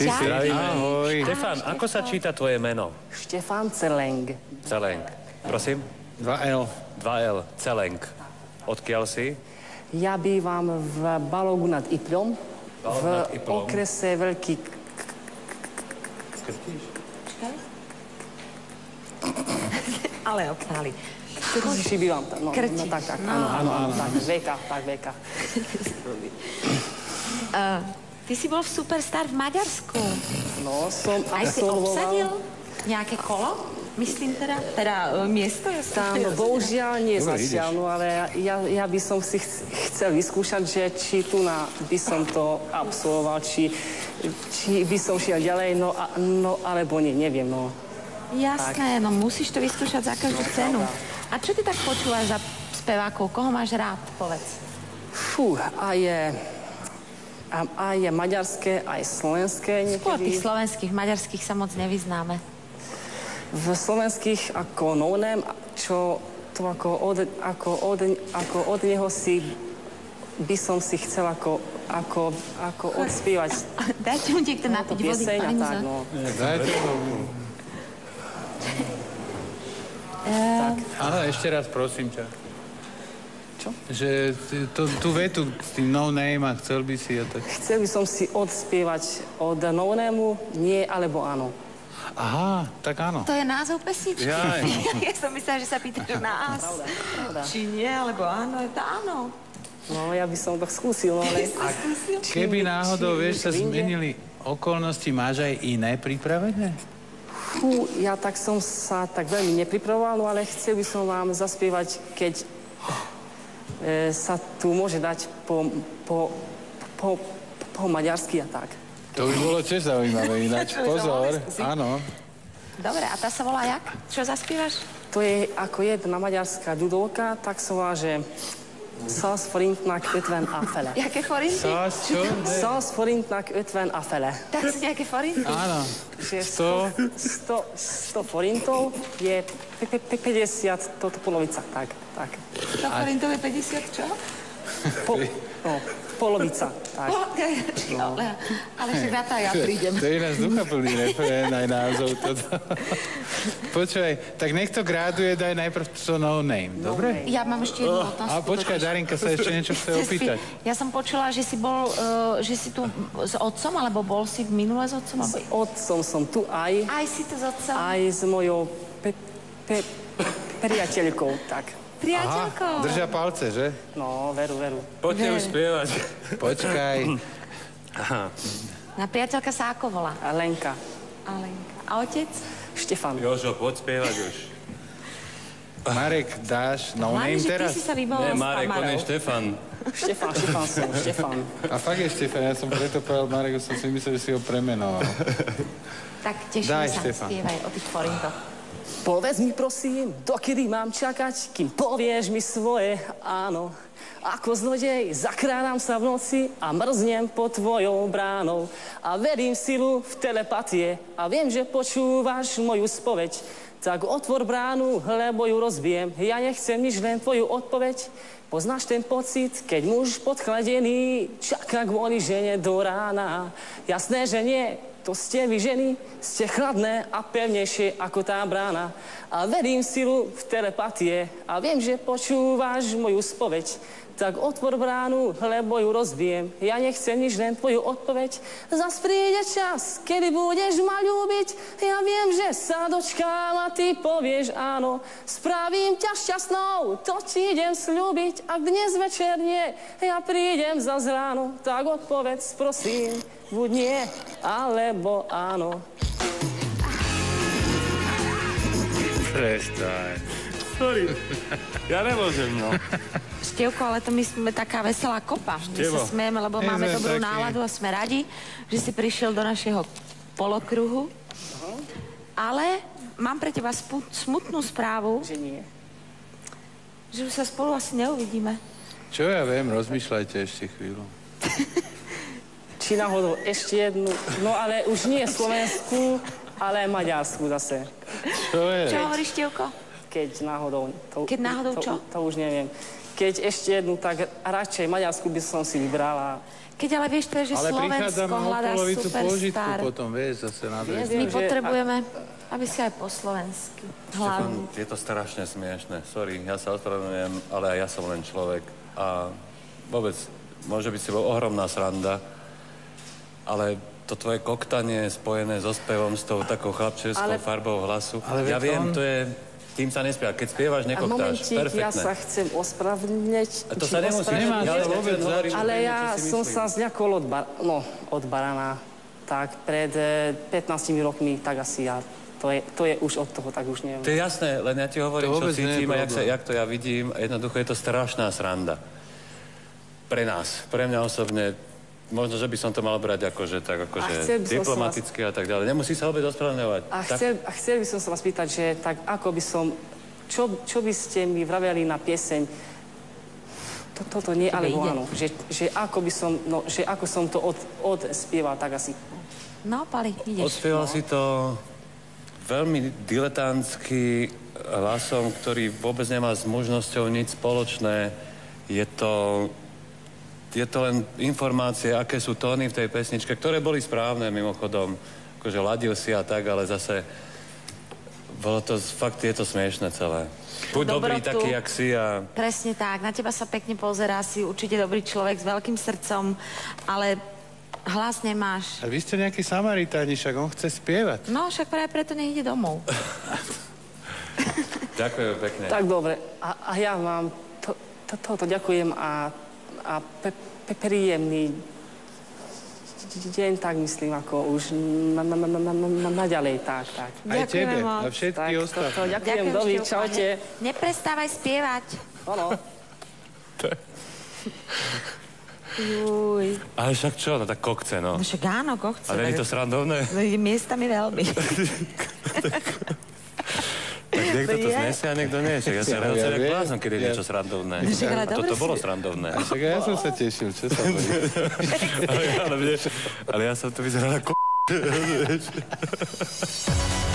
Si, si. Ahoj. Štefan, ako sa číta tvoje meno? Štefan Celeng. Celenk. Prosím? 2L. 2L. Celenk. Odkiaľ si? Ja bývam v Balogu nad Iplom, v nad Iplom. okrese Veľký... K- Ale oknali. Kržiši bývam tam. No, no, tak, tak, no. áno, áno, áno, tak, veka, tak, veka. Ty si bol v Superstar v Maďarsku. No, som Aj si obsadil absolvoval... nejaké kolo? Myslím teda, teda uh, miesto? Ja Tam, no, bohužiaľ nie Dobre, zatiaľ, no ale ja, ja by som si chc- chcel vyskúšať, že či tu na, by som to absolvoval, či, či by som šiel ďalej, no, a, no alebo nie, neviem, no. Jasné, no musíš to vyskúšať za každú cenu. A čo ty tak počúvaš za spevákov? Koho máš rád, povedz? Fú, a je... A, a je maďarské, aj slovenské Skôr niekedy. tých slovenských, maďarských sa moc nevyznáme. V slovenských ako no name, čo to ako od, ako od, ako od neho si by som si chcel ako, ako, ako odspievať Dajte mu niekto to napiť vody, pieseň a pani tak, no. Dajte ho. Tak. Ale ešte raz prosím ťa. Čo? Že to, tú vetu s tým no name a chcel by si a tak. Chcel by som si odspievať od no name, nie alebo áno. Aha, tak áno. To je názov pesničky. Jaj. ja som myslela, že sa pýtaš nás. Pravda, pravda. Či nie, alebo áno, je to áno. No, ja by som to skúsil, no ale... či- Keby náhodou, či vieš, sa zmenili okolnosti, máš aj iné pripravené? Fú, ja tak som sa tak veľmi nepripravoval, no ale chcel by som vám zaspievať, keď sa tu môže dať po, po, po, po maďarsky a tak. To by bolo tiež zaujímavé ináč. Pozor, áno. Dobre, a tá sa volá jak? Čo zaspievaš? To je ako jedna maďarská dudovka, tak sa volá, že Száz forintnak 50 afele. Jaké forinty? Sás, čo? Száz forintnak 50 afele. Tak sú nejaké forinty? Áno. Že Sto. 100, 100 forintov je pe- pe- pe- 50, toto polovica, tak, tak. 100 forintov je 50 čo? Po, no, polovica, tak. No. Ale, ale však na to aj ja prídem. To je ináč duchaplný referent, aj názov toto. Počúvaj, tak nech to gráduje, daj najprv to no name, dobre? Ja mám ešte jednu otázku. A počkaj. Darinka sa ešte niečo chce opýtať. Ja som počula, že si bol, uh, že si tu s otcom, alebo bol si minule s otcom? S otcom som tu aj, Aj si tu s otcom? aj s mojou pe, pe, priateľkou, tak. Priateľkou? držia palce, že? No, veru, veru. Poďte už spievať. Počkaj. Na priateľka sa ako volá? A Lenka, Alenka. A otec? Štefan. Jožo, poď spievať už. Marek, dáš no Hlavne, name že ty teraz? si sa vybavil Nie, s Marek, on je. Štefan. Štefan, Štefan som, Štefan. A fakt je Štefan, ja som preto povedal Marek, som si myslel, že si ho premenoval. Tak teším Daj, sa, Štefan. spievaj o tých forintoch. Povedz mi prosím, dokedy mám čakať, kým povieš mi svoje áno. Ako zlodej zakrádam sa v noci a mrznem pod tvojou bránou. A verím silu v telepatie a viem, že počúvaš moju spoveď. Tak otvor bránu, lebo ju rozbijem. Ja nechcem nič, len tvoju odpoveď. Poznáš ten pocit, keď muž podchladený čaká kvôli žene do rána. Jasné, že nie, to ste vy ženy, ste chladné a pevnejšie ako tá brána. A verím v silu v telepatie a viem, že počúvaš moju spoveď. Tak otvor bránu, lebo ju rozbijem. Ja nechcem nič, len tvoju odpoveď. Zas príde čas, kedy budeš ma ľúbiť. Ja viem, že sa dočkám a ty povieš áno. Spravím ťa šťastnou, to ti idem slúbiť. Ak dnes večer nie, ja prídem zas ráno. Tak odpovedz, prosím, buď nie, alebo áno. Prestaň. Sorry. Ja nemôžem, no. Števko, ale to my sme taká veselá kopa. My Števo. sa smieme, lebo máme sme dobrú takí. náladu a sme radi, že si prišiel do našeho polokruhu. Ale mám pre teba spu- smutnú správu, Že nie. že už sa spolu asi neuvidíme. Čo ja viem, rozmýšľajte ešte chvíľu. Či náhodou ešte jednu, no ale už nie Slovensku, ale Maďarsku zase. Čo je? Čo hovoríš, Števko? Keď náhodou. To, Keď náhodou to, čo? To, už neviem. keď ešte jednu, tak radšej Maďarsku by som si vybrala. Keď ale vieš, to je, že Ale Slovensko hľadá superstar. potom, vieš, zase na druhej Viem, My potrebujeme, aby si aj po slovensky. Hlavne. Je to strašne smiešne. Sorry, ja sa ospravedlňujem, ale aj ja som len človek. A vôbec, môže byť si ohromná sranda, ale to tvoje koktanie spojené so spevom, s tou takou chlapčevskou Ale- farbou hlasu. Ale ja viem, on- to je... Tým sa nespieva. Keď spievaš, A nekoktáš. momentík, Perfektné. ja sa chcem ospravedlniť. To sa nemusí. ospravedlniť. Nemáš ja vôbec hovorím, Ale ja som sa zľakol od, bar, no, od barana, tak pred eh, 15 rokmi, tak asi ja, to je, to je už od toho, tak už neviem. To je jasné, len ja ti hovorím, To čo cítim a jak, sa, jak to ja vidím. Jednoducho je to strašná sranda. Pre nás, pre mňa osobne. Možno, že by som to mal brať akože, tak A akože diplomaticky a tak ďalej. Nemusí sa vôbec ospravedlňovať. A Tak- chcel, a chcel by som sa vás pýtať, že tak ako by som, čo, čo by ste mi vraveli na pieseň, to, toto nie, ide? áno, že, že ako by som, no, že ako som to od, odspieval, tak asi. No, Pali, ideš. Odspieval si to veľmi diletantsky hlasom, ktorý vôbec nemá s mužnosťou nič spoločné. Je to, je to len informácie, aké sú tóny v tej pesničke, ktoré boli správne mimochodom. Akože ladil si a tak, ale zase bolo to, fakt je to smiešne celé. Buď dobrý Dobrotu. taký, jak si a Presne tak, na teba sa pekne pozerá, si určite dobrý človek s veľkým srdcom, ale hlas nemáš. A vy ste nejakí Samaritáni, však on chce spievať. No, však práve preto nech ide domov. ďakujem pekne. Tak dobre, a, a ja vám to, to, toto ďakujem a, a pe, pe, príjemný deň, tak myslím, ako už na, na, na, na, na, na, naďalej, tak, tak. Aj Ďakujem tebe, moc. a všetky ostatní. ďakujem, dovi, čaute. Ne- Neprestávaj spievať. Ono. Juj. Ale však čo, no tak kokce, no. No však áno, ko chce. A není to srandovné? No, miestami veľmi. Niekto to znesie a niekto nie. Však ja sa jak viem. blázon, keď je Ja- niečo srandovné. A toto bolo srandovné. Však ja som sa tešil, čo sa ale, ale, ale ja som tu vyzeral ako